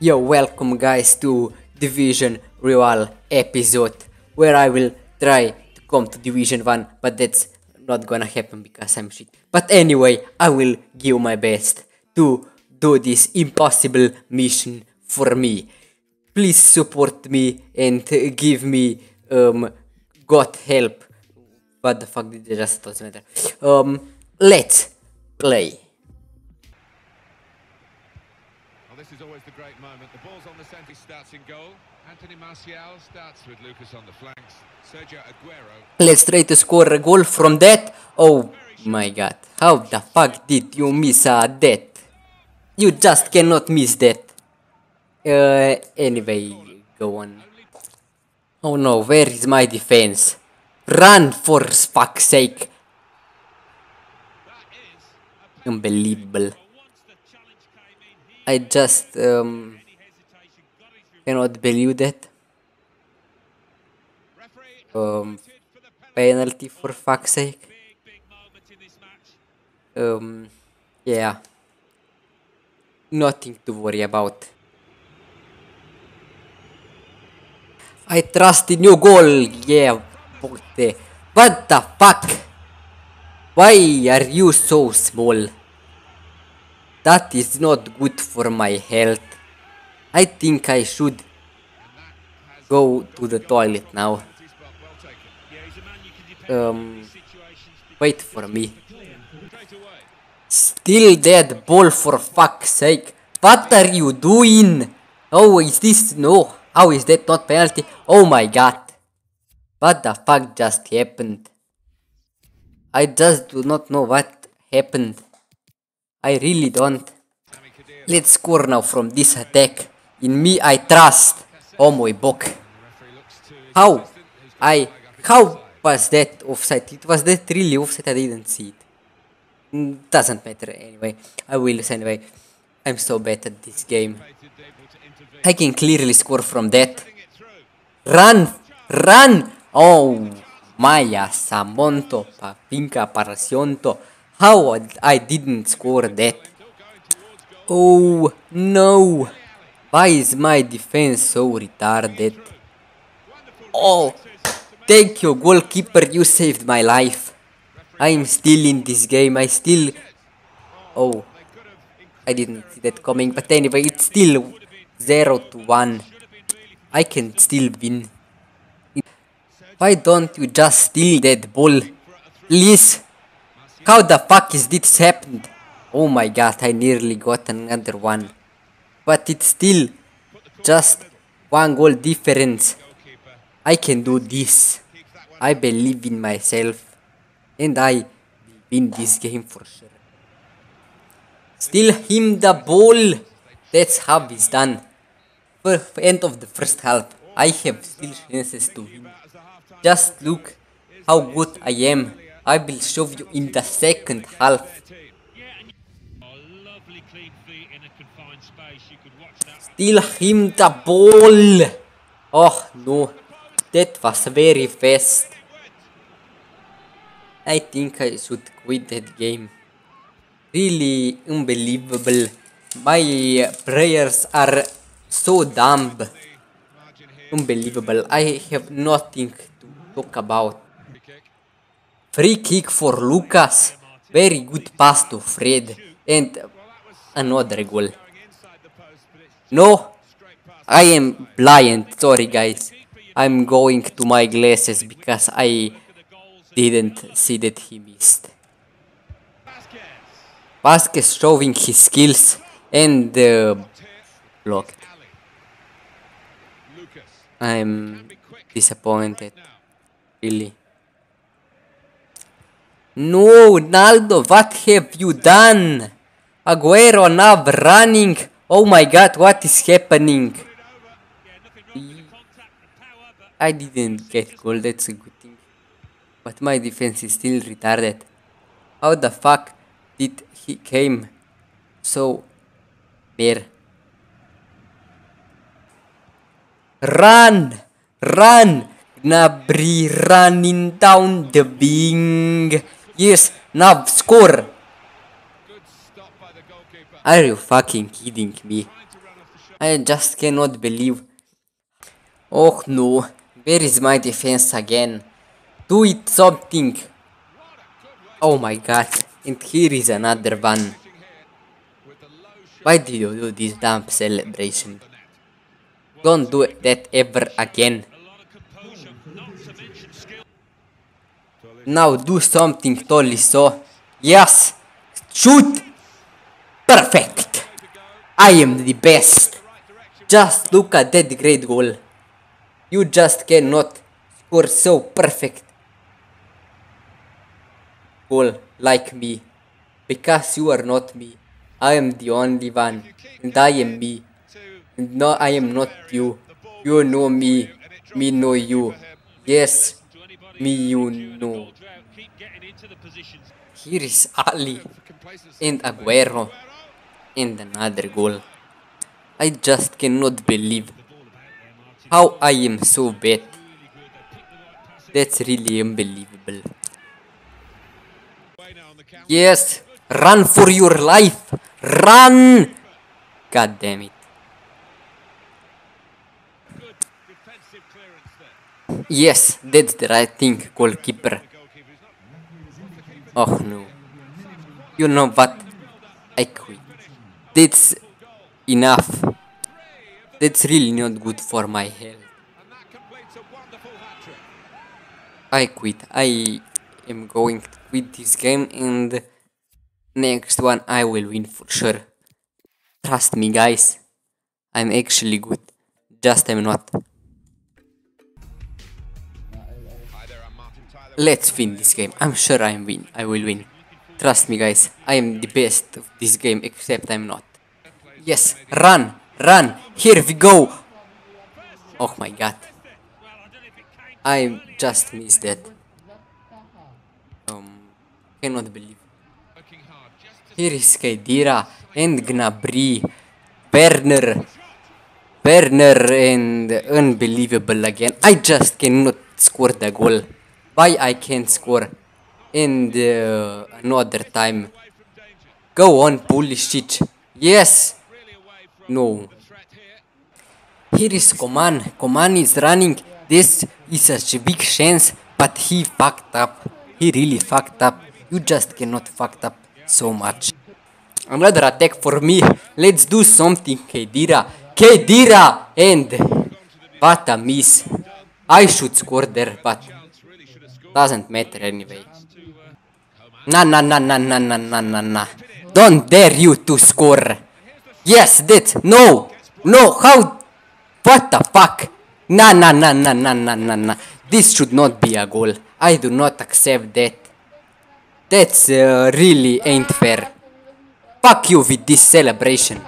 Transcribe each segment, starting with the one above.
Yo, welcome guys to Division Rival episode where I will try to come to Division 1, but that's not gonna happen because I'm shit. But anyway, I will give my best to do this impossible mission for me. Please support me and give me um God help. What the fuck did I just doesn't matter. Um let's play. This is always the great moment. The ball's on the centre, starts in goal. Anthony Martial starts with Lucas on the flanks. Sergio Aguero. Let's try to score a goal from that. Oh my god. How the fuck did you miss uh, that? You just cannot miss that. Uh, anyway, go on. Oh no, where is my defense? Run for fuck's sake. Unbelievable. I just um, cannot believe that. Um, penalty for fuck's sake. Um, yeah. Nothing to worry about. I trust in your goal. Yeah. What the fuck? Why are you so small? That is not good for my health. I think I should go to the toilet now. Um, wait for me. Still dead ball for fuck's sake. What are you doing? Oh, is this no? How is that not penalty? Oh my god. What the fuck just happened? I just do not know what happened. I really don't. Let's score now from this attack. In me I trust. Oh my book. How? I how was that offside? It was that really offside? I didn't see it. Mm, Doesn't matter anyway. I will anyway. I'm so bad at this game. I can clearly score from that. Run! Run! Oh, Maya Samonto, Papinka Parasionto. How I didn't score that? Oh, no! Why is my defense so retarded? Oh, thank you, goalkeeper, you saved my life. I am still in this game, I still... Oh, I didn't see that coming, but anyway, it's still 0 to 1. I can still win. Why don't you just steal that ball? Please? How the fuck is this happened? Oh my god, I nearly got another one. But it's still just one goal difference. I can do this. I believe in myself. And I win this game for sure. Still him the ball. That's how it's done. For end of the first half, I have still chances to win. Just look how good I am. I will show you in the second half. Still him the ball. Oh no, that was very fast. I think I should quit that game. Really unbelievable. My prayers are so dumb. Unbelievable. I have nothing to talk about. Free kick for Lucas. Very good pass to Fred. And another goal. No, I am blind. Sorry, guys. I'm going to my glasses because I didn't see that he missed. Vasquez showing his skills and uh, blocked. I'm disappointed. Really. No, Naldo, what have you done? Aguero now running. Oh my god, what is happening? I didn't get goal, that's a good thing. But my defense is still retarded. How the fuck did he came so near? Run! Run! Gnabry running down the wing. Yes, now score. Are you fucking kidding me? I just cannot believe. Oh no, where is my defense again? Do it something. Oh my god, and here is another one. Why did you do this dumb celebration? Don't do that ever again. Now do something Tolisso. Yes! Shoot! Perfect! I am the best! Just look at that great goal. You just cannot score so perfect goal like me. Because you are not me. I am the only one. And I am me. And no, I am not you. You know me. Me know you. Yes. Me you know. Here is Ali and Aguero and another goal. I just cannot believe how I am so bad. That's really unbelievable. Yes, run for your life. Run! God damn it. Yes, that's the right thing, goalkeeper. Oh no. You know what? I quit. That's enough. That's really not good for my health. I quit. I am going to quit this game and next one I will win for sure. Trust me guys. I'm actually good. Just I'm not. Let's win this game. I'm sure I'm win. I will win. Trust me guys. I am the best of this game except I'm not. Yes, run, run. Here we go. Oh my god. I just missed that. Um, cannot believe. Here is Khedira and Gnabry. Werner. Werner and unbelievable again. I just cannot score the goal. Why I can't score? in uh, another time. Go on, Pulisic. Yes. No. Here is Coman. Coman is running. This is such a big chance, but he fucked up. He really fucked up. You just cannot fucked up so much. Another attack for me. Let's do something, Khedira. Khedira! And what a miss. I should score there, but doesn't matter anyway. Nah, nah, nah, nah, nah, nah, nah, nah, nah. Don't dare you to score. Yes, that. No. No, how? What the fuck? Nah, nah, nah, nah, nah, nah, nah, nah. This should not be a goal. I do not accept that. That's uh, really ain't fair. Fuck you with this celebration.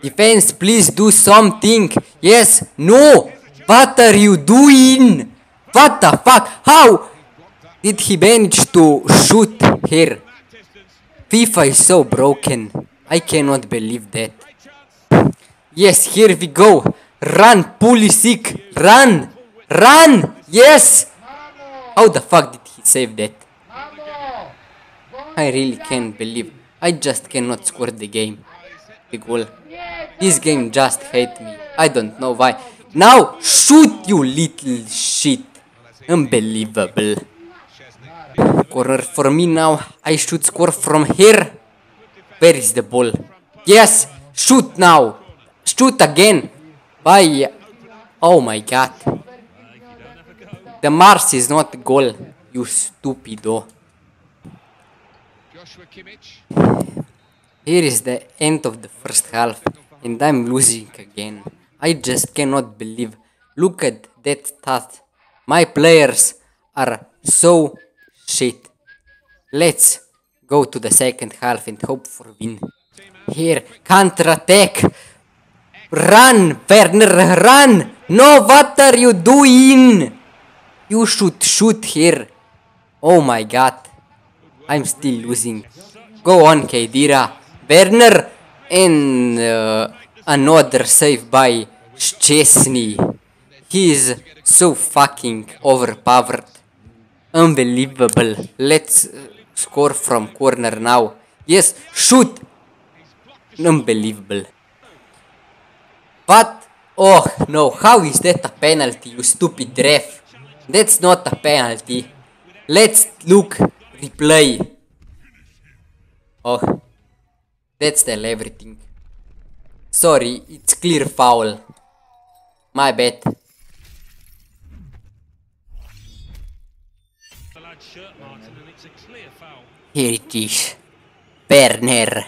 Defense, please do something. Yes, no. What are you doing? What the fuck? How did he manage to shoot here? FIFA is so broken. I cannot believe that. Yes, here we go. Run, Pulisic. Run. Run. Yes. How the fuck did he save that? I really can't believe. I just cannot score the game. The goal. This game just hate me. I don't know why. Now shoot you little shit. Unbelievable. Corner for me now. I should score from here. Where is the ball? Yes. Shoot now. Shoot again. Why? Oh my god. The Mars is not goal. You stupido. Here is the end of the first half, and I'm losing again. I just cannot believe. Look at that stat. My players are so shit. Let's go to the second half and hope for win. Here, counter attack. Run, Werner, run! No, what are you doing? You should shoot here. Oh my god. I'm still losing. Go on, Khedira. Werner and uh, another save by Szczesny. He is so fucking overpowered. Unbelievable. Let's uh, score from corner now. Yes, shoot. Unbelievable. But, Oh no, how is that a penalty, you stupid ref? That's not a penalty. Let's look replay. Oh, that's the everything. Sorry, it's clear foul. My bad. Here it is. Werner.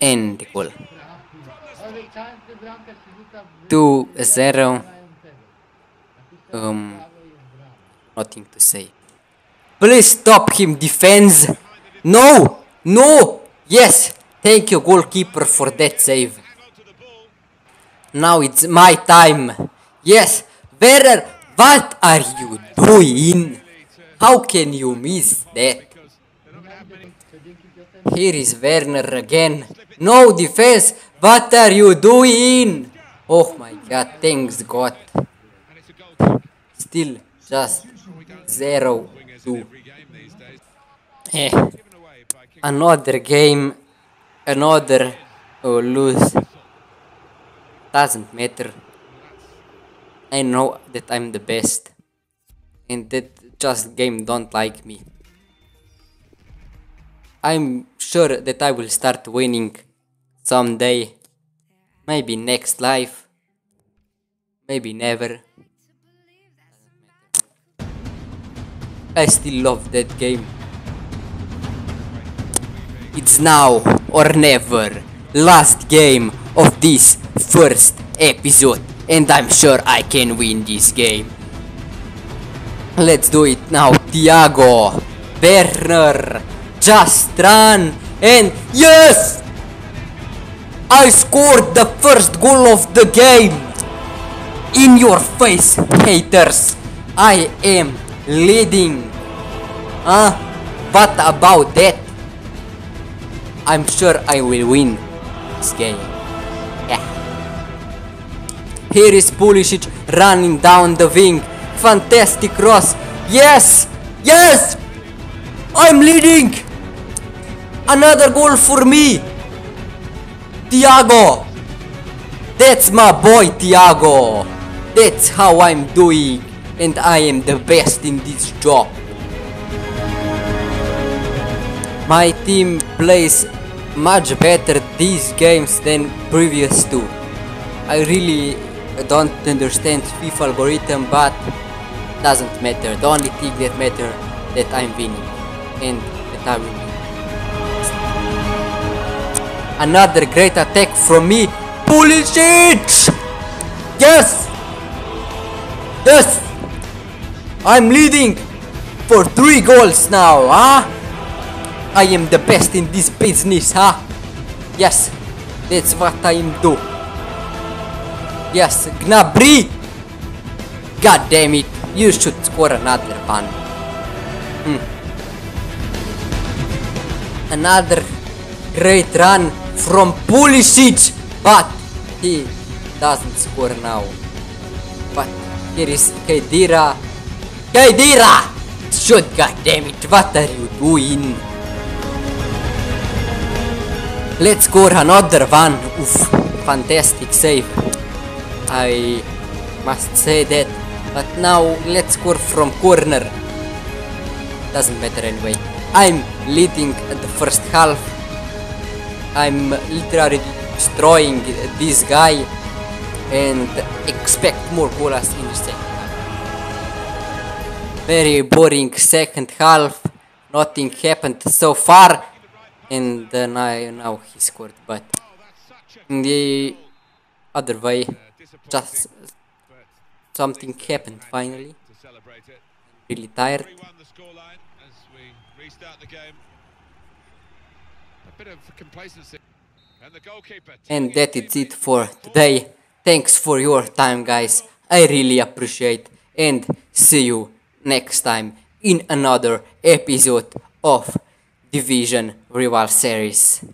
And the goal. 2 0. Um, nothing to say. Please stop him, defense. No! No! Yes! Thank you, goalkeeper, for that save. Now it's my time. Yes! Werner, what are you doing? How can you miss that? Here is Werner again. No defense. What are you doing? Oh my god, thanks God. Still just zero two. Eh. Another game, another oh, lose. Doesn't matter. I know that I'm the best, and that just game don't like me. I'm sure that I will start winning someday. Maybe next life. Maybe never. I still love that game. It's now or never. Last game of this first episode. And I'm sure I can win this game. Let's do it now. Thiago. Werner. Just run. And yes! I scored the first goal of the game. In your face, haters. I am leading. Huh? What about that? I'm sure I will win this game. Yeah. Here is Pulisic running down the wing. Fantastic cross. Yes! Yes! I'm leading! Another goal for me! Thiago! That's my boy Thiago! That's how I'm doing and I am the best in this job. My team plays much better these games than previous two. I really don't understand FIFA algorithm but doesn't matter. The only thing that matter that I'm winning and that I will Another great attack from me. Pulisic! Yes! Yes! I'm leading for three goals now, huh? I am the best in this business, huh? Yes, that's what I am do. Yes, Gnabry! God damn it, you should score another one. Hmm. Another great run from Pulisic, but he doesn't score now. But here is Khedira. Khedira! Shoot, god damn it, what are you doing? Let's score another one. Oof, fantastic save. I must say that. But now let's score from corner. Doesn't matter anyway. I'm leading at the first half. I'm literally destroying this guy and expect more goals in the second half. Very boring second half. Nothing happened so far. And now he scored, but in the other way, just something happened finally. Really tired. And that is it for today. Thanks for your time, guys. I really appreciate and see you next time in another episode of Division Rival Series.